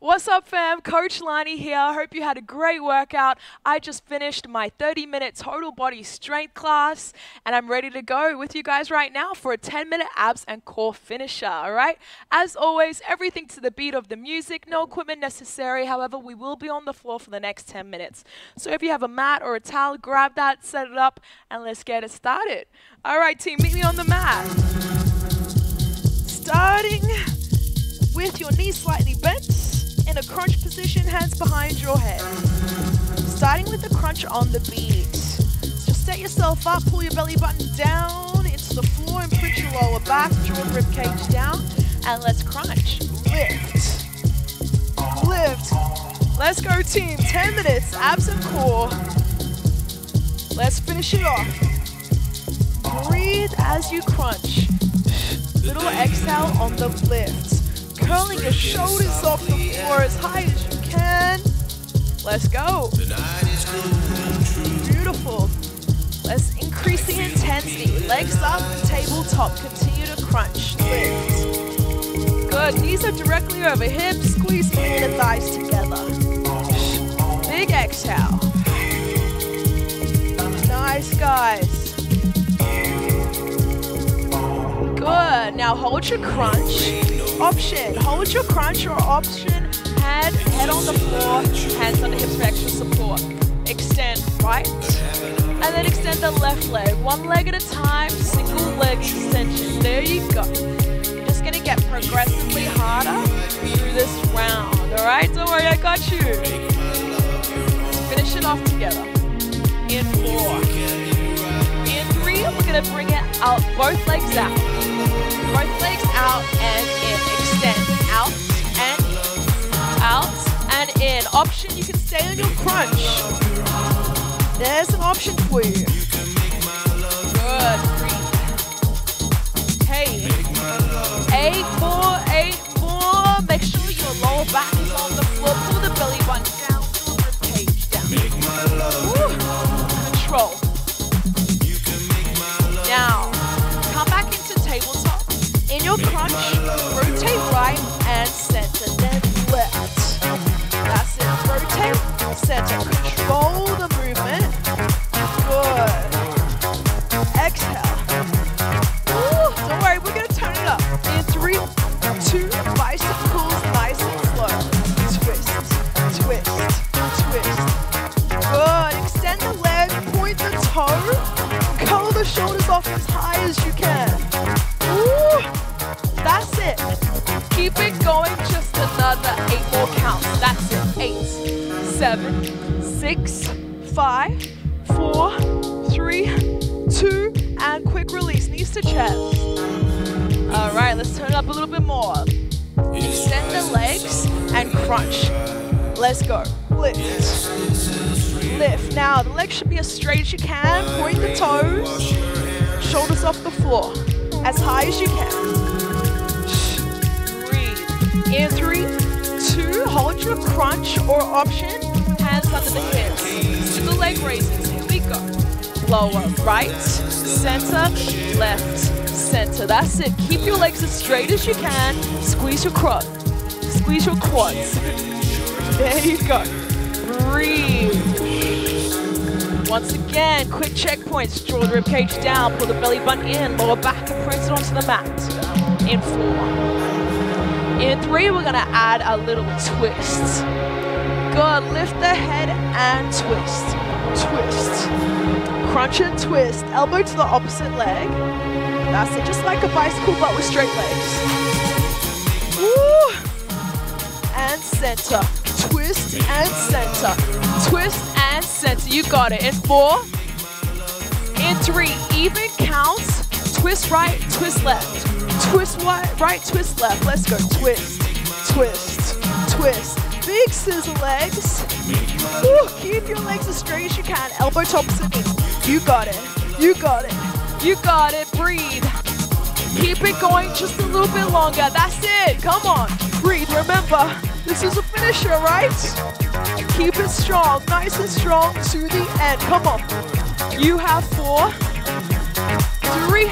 What's up, fam? Coach Lany here. I hope you had a great workout. I just finished my 30 minute total body strength class, and I'm ready to go with you guys right now for a 10 minute abs and core finisher. All right? As always, everything to the beat of the music, no equipment necessary. However, we will be on the floor for the next 10 minutes. So if you have a mat or a towel, grab that, set it up, and let's get it started. All right, team, meet me on the mat. Starting with your knees slightly bent in a crunch position, hands behind your head. Starting with the crunch on the beat. Just set yourself up, pull your belly button down into the floor and push your lower back, draw rib cage down, and let's crunch. Lift. Lift. Let's go, team. 10 minutes, abs and core. Let's finish it off. Breathe as you crunch. Little exhale on the lift curling your shoulders off the as high as you can. Let's go. Beautiful. Let's increase the intensity. Legs up, tabletop. Continue to crunch. Lift. Good. Knees are directly over hips. Squeeze the inner thighs together. Big exhale. Nice, guys. Good. Now hold your crunch option. Hold your crunch or option. Head, on the floor, hands on the hips for extra support. Extend right, and then extend the left leg. One leg at a time, single leg extension. There you go. You're just gonna get progressively harder through this round. All right, don't worry, I got you. Finish it off together. In four. In three, we're gonna bring it out, both legs out. Both legs out and in. Extend. In. Option, you can stay on your crunch. There's an option for you. Good. Hey. Eight, four, eight, four. Make sure your lower back is on the floor. Pull the belly button down. Pull the page down. Woo. Seven, six, five, four, three, two, and quick release. Knees to chest. All right, let's turn it up a little bit more. Extend the legs and crunch. Let's go. Lift. Lift. Now, the legs should be as straight as you can. Point the toes. Shoulders off the floor. As high as you can. Breathe. In three, two, hold your crunch or option. Hands under the hips. Single leg raises. Here we go. Lower. Right. Center. Left. Center. That's it. Keep your legs as straight as you can. Squeeze your quad. Squeeze your quads. There you go. Breathe. Once again, quick checkpoints. Draw the rib cage down, pull the belly button in, lower back and press it onto the mat. In four. In three, we're gonna add a little twist. Lift the head and twist. Twist. Crunch and twist. Elbow to the opposite leg. That's it, just like a bicycle but with straight legs. Woo! And center. Twist and center. Twist and center. You got it. In four. In three. Even counts. Twist right, twist left. Twist right, right, twist left. Let's go. Twist, twist, twist. Big scissor legs. Woo, keep your legs as straight as you can. Elbow tops in. You got it. You got it. You got it. Breathe. Keep it going just a little bit longer. That's it. Come on. Breathe. Remember, this is a finisher, right? Keep it strong. Nice and strong to the end. Come on. You have four, three,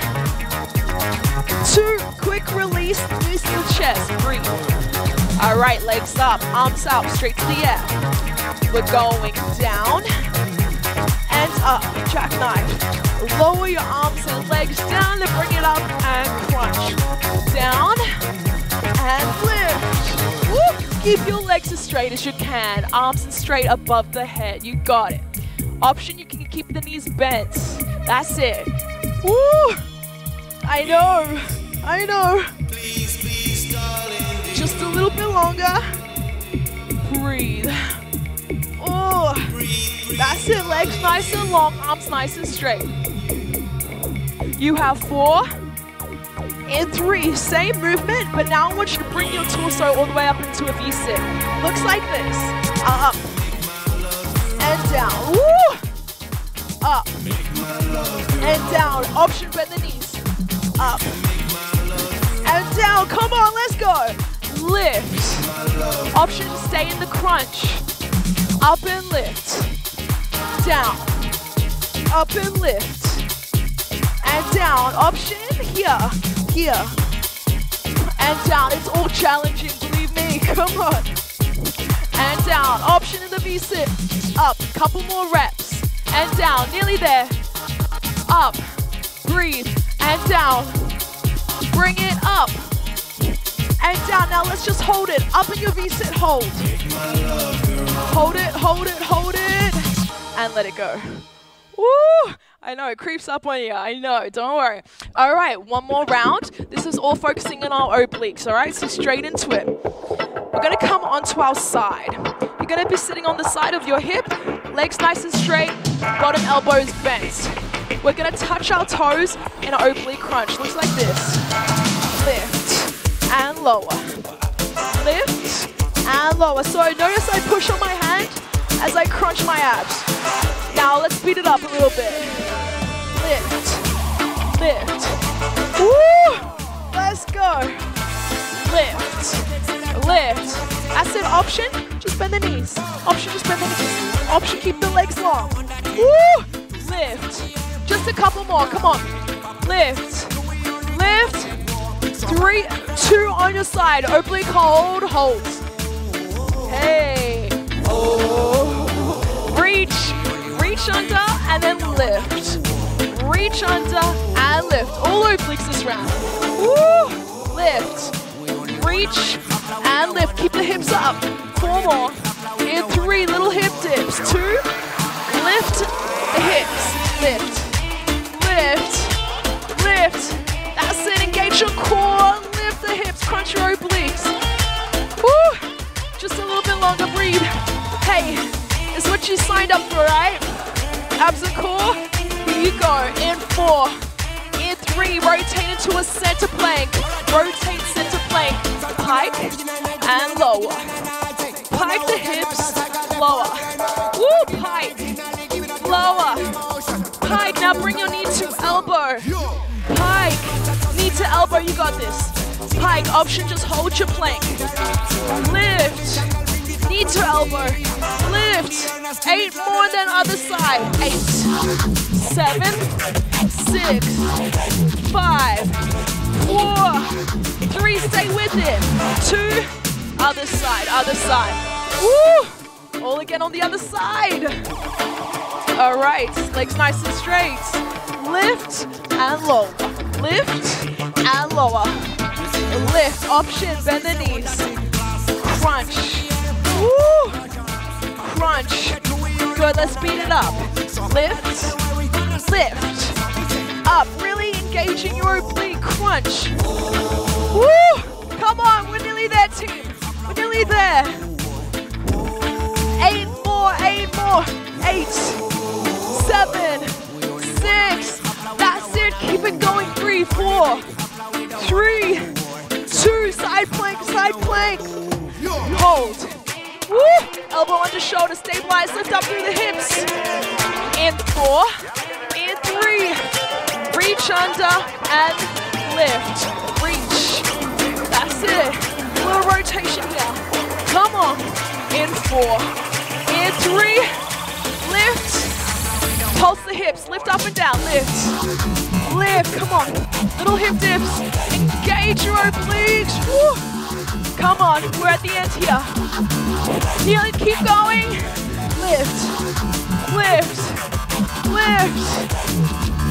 two. Quick release. Release chest. Breathe. All right, legs up, arms up, straight to the air. We're going down and up, jackknife. Lower your arms and legs down and bring it up and crunch. Down and lift. Woo. Keep your legs as straight as you can. Arms and straight above the head. You got it. Option, you can keep the knees bent. That's it. Woo! I know. I know. A little bit longer. Breathe. Oh, that's it. Legs nice and long, arms nice and straight. You have four and three. Same movement, but now I want you to bring your torso all the way up into a V-sit. Looks like this. Up and down. Woo! Up and down. Option bend the knees. Up and down. Come on, let's go. Lift. Option stay in the crunch. Up and lift. Down. Up and lift. And down. Option here. Here. And down. It's all challenging, believe me. Come on. And down. Option in the V-sit. Up. Couple more reps. And down. Nearly there. Up. Breathe. And down. Bring it up. And down. Now let's just hold it. Up in your V-sit. Hold. Hold it, hold it, hold it. And let it go. Woo! I know, it creeps up on you. I know, don't worry. All right, one more round. This is all focusing on our obliques, all right? So straight into it. We're gonna come onto our side. You're gonna be sitting on the side of your hip, legs nice and straight, bottom elbows bent. We're gonna touch our toes in an oblique crunch. Looks like this. And lower. Lift and lower. So notice I push on my hand as I crunch my abs. Now let's speed it up a little bit. Lift, lift. Woo! Let's go. Lift, lift. It. Option, just bend the knees. Option, just bend the knees. Option, keep the legs long. Woo! Lift. Just a couple more. Come on. Lift, lift. Three, two on your side. Oblique hold, hold. Hey. Reach, reach under and then lift. Reach under and lift. All obliques this round. Woo. Lift. Reach and lift. Keep the hips up. Four more. And three little hip dips. Two. Lift the hips. Lift. Your core. Lift the hips. Crunch your obliques. Woo. Just a little bit longer. Breathe. Hey, it's what you signed up for, right? Abs and core. Here you go. In four. In three. Rotate into a center plank. Rotate center plank. Pike and lower. Pike the hips. Lower. Woo. Pike. Lower. Pike. Now bring your knee to elbow. Pike. Knee to elbow. You got this. Pike. Option. Just hold your plank. Lift. Knee to elbow. Lift. Eight more than other side. Eight. Seven. Six. Five. Four. Three. Stay with it. Two. Other side. Other side. Woo! All again on the other side. All right. Legs nice and straight. Lift and lower. Lift and lower. Lift. Option. Bend the knees. Crunch. Woo! Crunch. Good, let's speed it up. Lift, lift, up. Really engaging your oblique crunch. Woo! Come on, we're nearly there, team. We're nearly there. Eight more, eight more. Eight, seven, six. That's it. Keep it going. Three, four, three, two. Side plank, side plank. Hold. Woo! Elbow under shoulder, stabilize, lift up through the hips. In four, in three. Reach under and lift. Reach. That's it. Little rotation here. Come on. In four, in three. Pulse the hips, lift up and down, lift. Lift, come on. Little hip dips. Engage your obliques. Woo. Come on, we're at the end here. Heal keep going. Lift, lift, lift.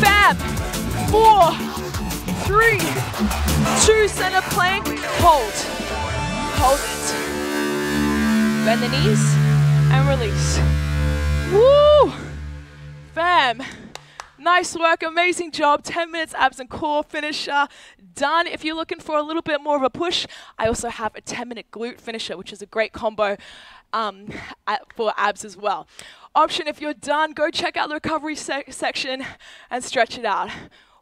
Fab. Four, three, two, center plank, hold. Hold it. Bend the knees and release. Woo! Fam. Nice work, amazing job. 10 minutes abs and core finisher done. If you're looking for a little bit more of a push, I also have a 10 minute glute finisher, which is a great combo um, for abs as well. Option, if you're done, go check out the recovery se section and stretch it out.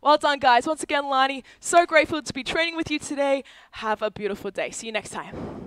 Well done, guys. Once again, Lany, so grateful to be training with you today. Have a beautiful day. See you next time.